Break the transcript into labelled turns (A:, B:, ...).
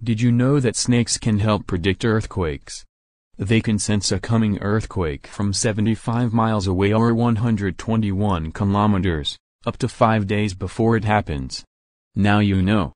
A: Did you know that snakes can help predict earthquakes? They can sense a coming earthquake from 75 miles away or 121 kilometers, up to 5 days before it happens. Now you know.